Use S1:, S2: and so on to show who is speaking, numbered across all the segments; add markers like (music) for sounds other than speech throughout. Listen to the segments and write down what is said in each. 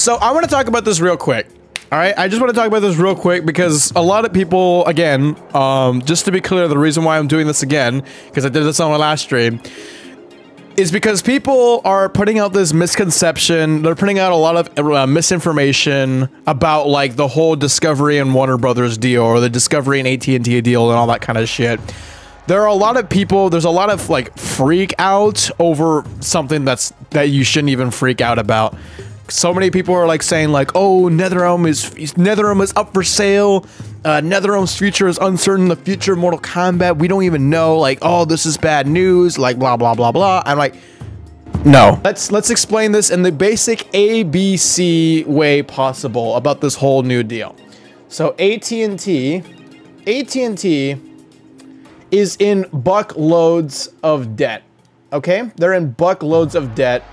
S1: So I want to talk about this real quick. All right, I just want to talk about this real quick because a lot of people, again, um, just to be clear, the reason why I'm doing this again, because I did this on my last stream, is because people are putting out this misconception. They're putting out a lot of uh, misinformation about like the whole Discovery and Warner Brothers deal or the Discovery and AT&T deal and all that kind of shit. There are a lot of people. There's a lot of like freak out over something that's that you shouldn't even freak out about so many people are like saying like, oh, NetherRealm is NetherRealm is up for sale. Uh, NetherRealm's future is uncertain. The future of Mortal Kombat, we don't even know. Like, oh, this is bad news. Like, blah blah blah blah. I'm like, no. Let's let's explain this in the basic ABC way possible about this whole new deal. So AT&T, AT&T is in buck loads of debt. Okay, they're in buck loads of debt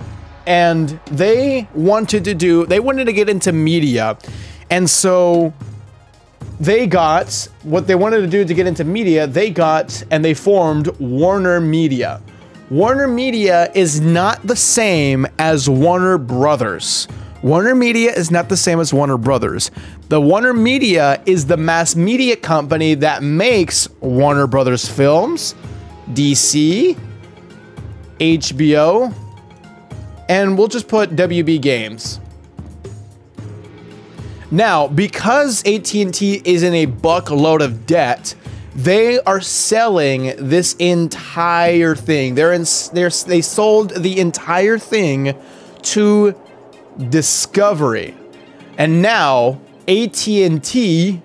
S1: and they wanted to do they wanted to get into media. And so they got what they wanted to do to get into media they got and they formed warner media. Warner media is not the same as warner brothers. Warner media is not the same as warner brothers. The warner media is the mass media company that makes warner brothers films. Dc hbo and we'll just put WB Games. Now, because AT&T is in a buckload of debt, they are selling this entire thing. They're in they're, they sold the entire thing to Discovery. And now AT&T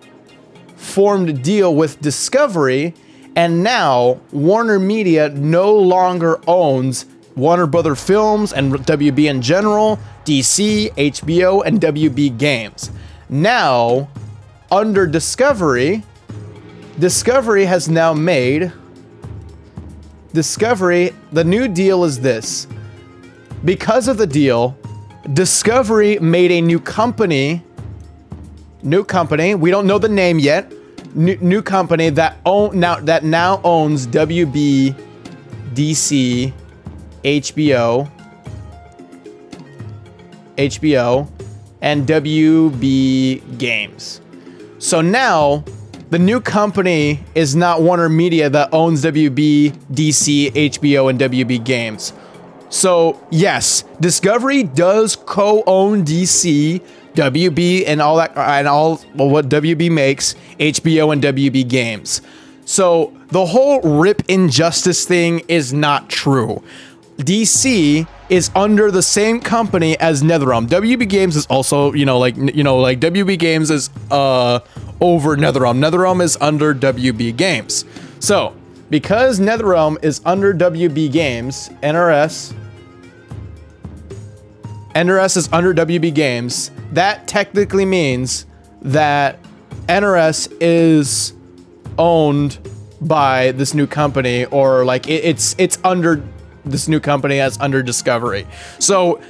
S1: formed a deal with Discovery and now Warner Media no longer owns Warner Brother Films and WB in general, DC, HBO, and WB Games. Now, under Discovery, Discovery has now made Discovery, the new deal is this. Because of the deal, Discovery made a new company, new company, we don't know the name yet, new, new company that own now that now owns WB, DC, HBO, HBO, and WB Games. So now, the new company is not Warner Media that owns WB, DC, HBO, and WB Games. So, yes, Discovery does co-own DC, WB, and all that, and all well, what WB makes, HBO and WB Games. So, the whole Rip Injustice thing is not true. DC is under the same company as NetherRealm. WB Games is also, you know, like you know, like WB Games is uh over NetherRealm. NetherRealm is under WB Games. So, because NetherRealm is under WB Games, NRS NRS is under WB Games, that technically means that NRS is owned by this new company or like it, it's it's under this new company as under discovery. So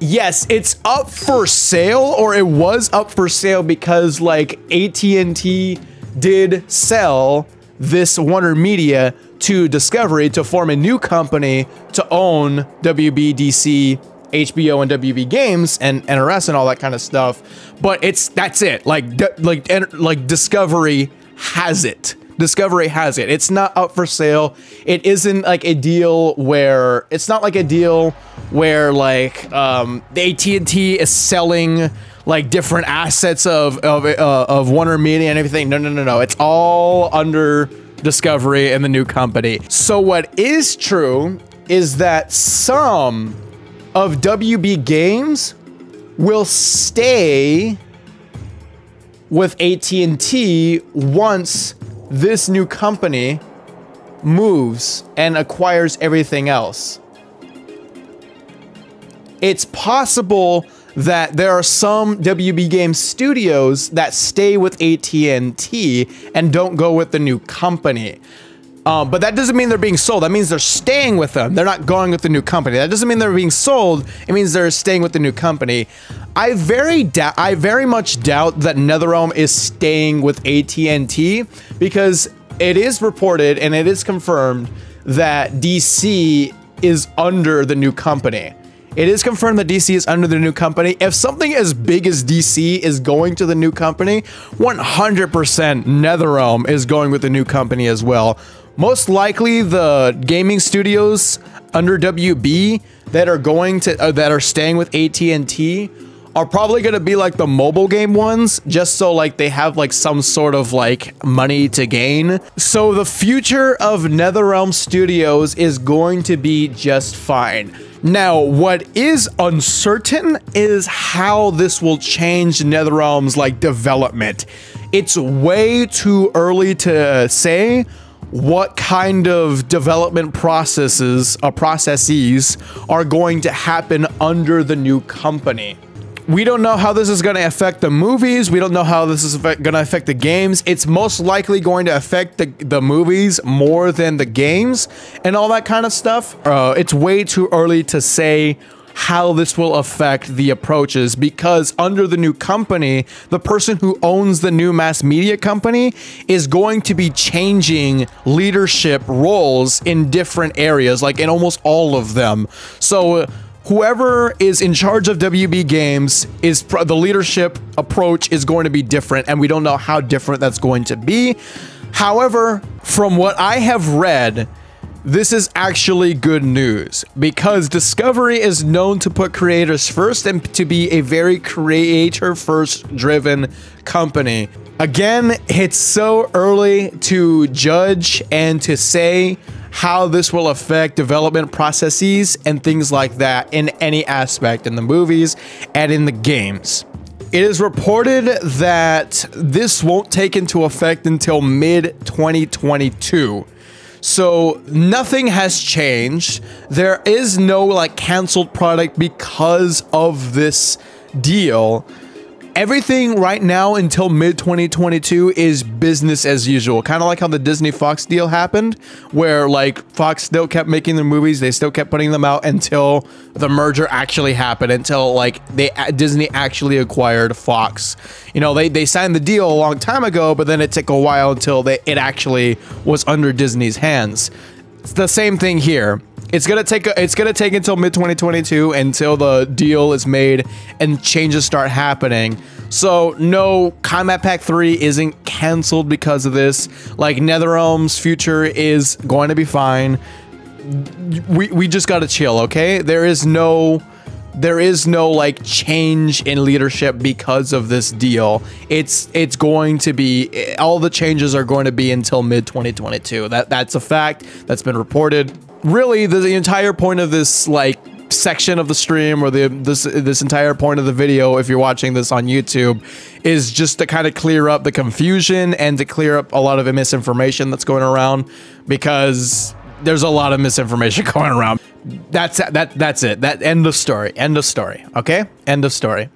S1: yes, it's up for sale or it was up for sale because like AT&T did sell this Warner Media to Discovery to form a new company to own WBDC, HBO and WB Games and NRS and all that kind of stuff. But it's that's it. Like like like Discovery has it. Discovery has it. It's not up for sale. It isn't like a deal where it's not like a deal where like um, the AT&T is selling like different assets of of uh, of Warner Media and everything. No, no, no, no. It's all under Discovery and the new company. So what is true is that some of WB Games will stay with AT&T once this new company moves and acquires everything else. It's possible that there are some WB Games studios that stay with AT&T and don't go with the new company. Um, but that doesn't mean they're being sold. That means they're staying with them. They're not going with the new company. That doesn't mean they're being sold. It means they're staying with the new company. I very I very much doubt that NetherRealm is staying with AT&T because it is reported and it is confirmed that DC is under the new company. It is confirmed that DC is under the new company. If something as big as DC is going to the new company, 100% NetherRealm is going with the new company as well. Most likely the gaming studios under WB that are going to uh, that are staying with AT&T are probably going to be like the mobile game ones just so like they have like some sort of like money to gain. So the future of NetherRealm Studios is going to be just fine. Now, what is uncertain is how this will change NetherRealm's like development. It's way too early to say, what kind of development processes uh, processes are going to happen under the new company. We don't know how this is going to affect the movies. We don't know how this is going to affect the games. It's most likely going to affect the, the movies more than the games and all that kind of stuff. Uh, it's way too early to say how this will affect the approaches because under the new company, the person who owns the new mass media company is going to be changing leadership roles in different areas, like in almost all of them. So whoever is in charge of WB Games is the leadership approach is going to be different and we don't know how different that's going to be. However, from what I have read, this is actually good news because Discovery is known to put creators first and to be a very creator first driven company. Again, it's so early to judge and to say how this will affect development processes and things like that in any aspect in the movies and in the games. It is reported that this won't take into effect until mid 2022. So nothing has changed. There is no like canceled product because of this deal everything right now until mid 2022 is business as usual. Kind of like how the Disney Fox deal happened, where like Fox still kept making the movies, they still kept putting them out until the merger actually happened, until like they uh, Disney actually acquired Fox. You know, they they signed the deal a long time ago, but then it took a while until they it actually was under Disney's hands. It's the same thing here. It's gonna take it's gonna take until mid 2022 until the deal is made and changes start happening. So no, Kombat Pack 3 isn't canceled because of this. Like NetherRealm's future is going to be fine. We we just gotta chill, okay? There is no there is no like change in leadership because of this deal. It's it's going to be all the changes are going to be until mid 2022. That that's a fact that's been reported really the, the entire point of this like section of the stream or the this this entire point of the video if you're watching this on YouTube is just to kind of clear up the confusion and to clear up a lot of misinformation that's going around because there's a lot of misinformation (laughs) going around. That's that that's it. That end of story. End of story. Okay? End of story.